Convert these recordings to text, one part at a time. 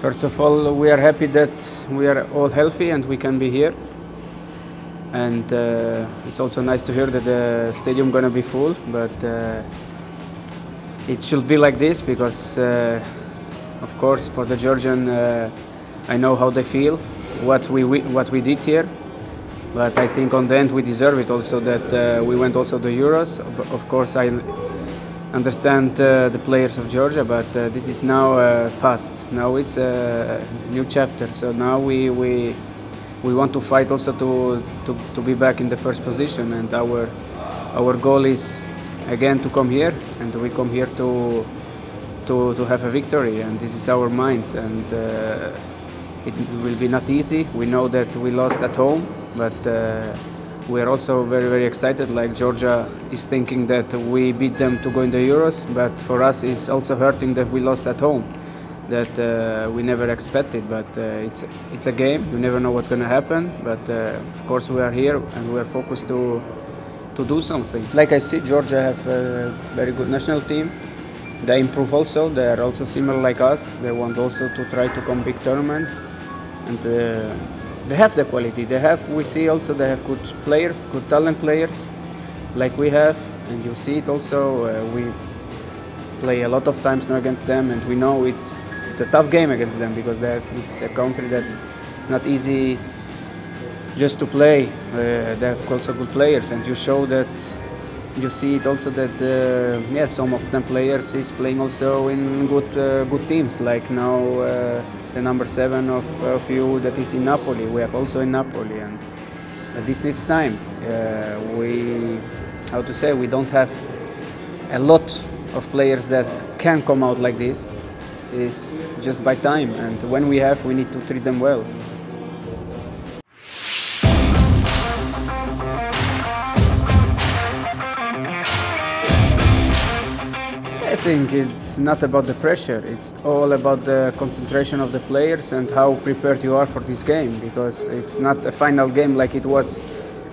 First of all, we are happy that we are all healthy and we can be here. And uh, it's also nice to hear that the stadium gonna be full, but uh, it should be like this because, uh, of course, for the Georgian, uh, I know how they feel, what we, what we did here. But I think on the end we deserve it also that uh, we went also the Euros. Of course, I understand uh, the players of Georgia, but uh, this is now uh, past. Now it's a new chapter. So now we we we want to fight also to, to to be back in the first position, and our our goal is again to come here, and we come here to to to have a victory, and this is our mind, and uh, it will be not easy. We know that we lost at home, but. We are also very, very excited. Like Georgia is thinking that we beat them to go in the Euros, but for us it's also hurting that we lost at home. That uh, we never expected, but uh, it's it's a game. You never know what's going to happen. But uh, of course we are here and we are focused to to do something. Like I see, Georgia have a very good national team. They improve also. They are also similar like us. They want also to try to come big tournaments and uh, they have the quality. They have. We see also they have good players, good talent players, like we have, and you see it also. Uh, we play a lot of times now against them, and we know it's it's a tough game against them because have, it's a country that it's not easy just to play. Uh, they have also good players, and you show that. You see it also that uh, yeah, some of them players is playing also in good uh, good teams. Like now uh, the number seven of, of you that is in Napoli. We have also in Napoli, and uh, this needs time. Uh, we, how to say, we don't have a lot of players that can come out like this. It's just by time, and when we have, we need to treat them well. Think it's not about the pressure. It's all about the concentration of the players and how prepared you are for this game. Because it's not a final game like it was,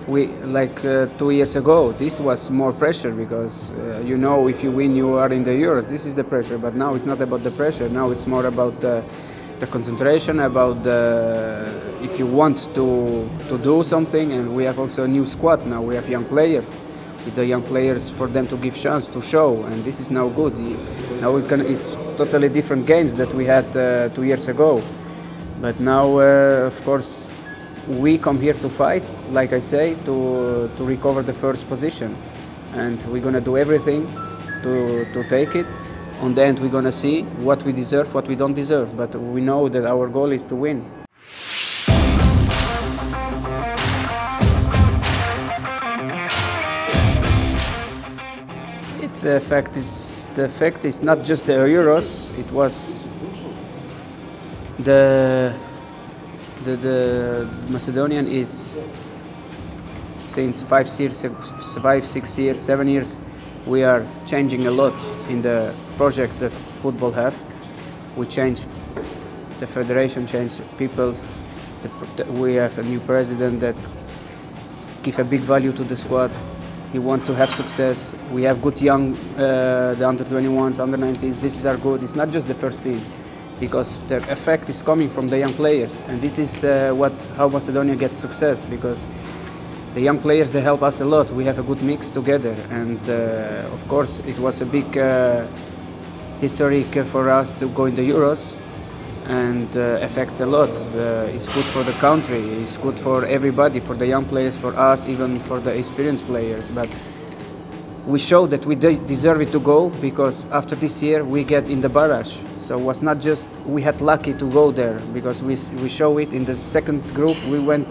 we like uh, two years ago. This was more pressure because uh, you know if you win you are in the Euros. This is the pressure. But now it's not about the pressure. Now it's more about the, the concentration, about the, if you want to to do something. And we have also a new squad now. We have young players the young players for them to give chance to show and this is now good. Now we can it's totally different games that we had uh, two years ago. But now uh, of course we come here to fight like i say to to recover the first position. And we're gonna do everything to to take it. On the end we're gonna see what we deserve what we don't deserve. But we know that our goal is to win Fact is the fact is not just the Euros. It was the the, the Macedonian is since five years, five six years, seven years. We are changing a lot in the project that football have. We change the federation, change people's. The, we have a new president that give a big value to the squad we want to have success. We have good young, uh, the under 21s, under 19s. This is our good. It's not just the first team, because the effect is coming from the young players, and this is the, what how Macedonia gets success because the young players they help us a lot. We have a good mix together, and uh, of course it was a big uh, historic for us to go in the Euros and uh, affects a lot. It's good for the country, it's good for everybody, for the young players, for us, even for the experienced players. But we show that we de deserve it to go because after this year we get in the barrage. So it was not just we had lucky to go there because we we show it in the second group. We went,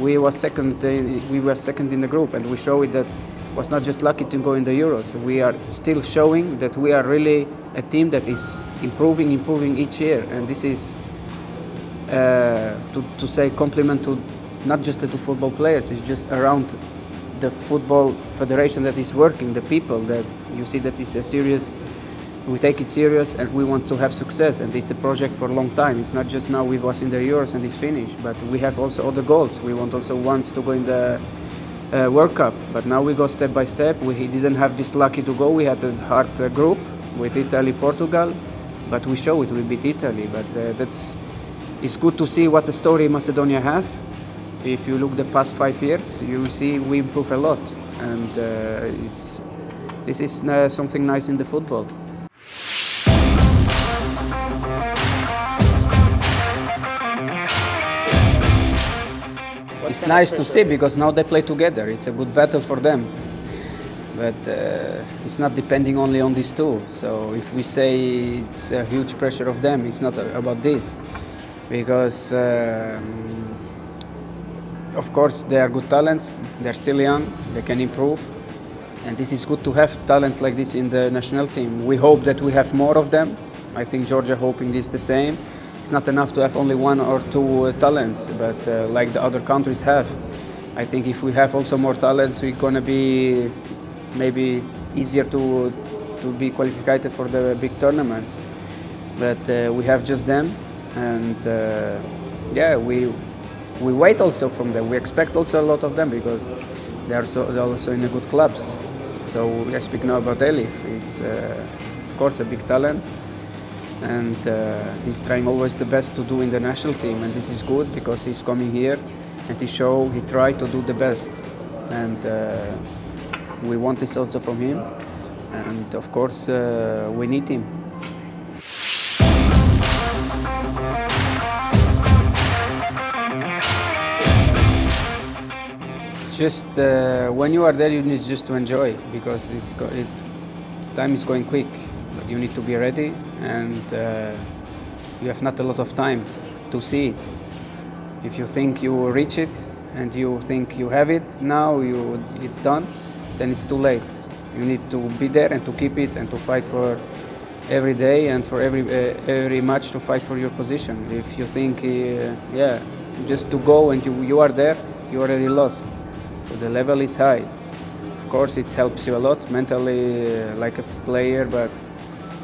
we was second, uh, we were second in the group, and we show it that was not just lucky to go in the Euros. We are still showing that we are really a team that is improving, improving each year, and this is uh, to, to say compliment to not just the two football players. It's just around the football federation that is working, the people that you see that is a serious. We take it serious and we want to have success, and it's a project for a long time. It's not just now we was in the Euros and it's finished, but we have also other goals. We want also once to go in the uh, World Cup. But now we go step by step. We didn't have this lucky to go. We had a hard uh, group with Italy, Portugal, but we show it. We beat Italy, but uh, that's it's good to see what the story Macedonia have. If you look the past five years, you see we improve a lot, and uh, it's, this is uh, something nice in the football. It's nice to see because now they play together. It's a good battle for them. But uh, it's not depending only on these two. So if we say it's a huge pressure of them, it's not about this. Because, um, of course, they are good talents. They're still young. They can improve. And this is good to have talents like this in the national team. We hope that we have more of them. I think Georgia hoping this the same it's not enough to have only one or two uh, talents, but uh, like the other countries have. I think if we have also more talents, we're gonna be maybe easier to to be qualified for the big tournaments. But uh, we have just them, and uh, yeah, we we wait also from them. We expect also a lot of them because they are so, also in the good clubs. So let's speak now about Eljif. It's uh, of course a big talent and uh, he's trying always the best to do in the national team and this is good because he's coming here and he show he tried to do the best. And uh, we want this also from him. And of course uh, we need him. It's just uh, when you are there you need just to enjoy because it's it, time is going quick you need to be ready and uh, you have not a lot of time to see it. If you think you reach it and you think you have it now, you it's done, then it's too late. You need to be there and to keep it and to fight for every day and for every uh, every match to fight for your position. If you think, uh, yeah, just to go and you you are there, you already lost. So the level is high. Of course, it helps you a lot mentally, uh, like a player, but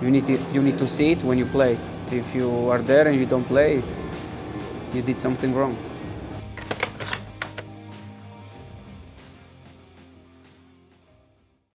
you need to you need to see it when you play. If you are there and you don't play, it's you did something wrong.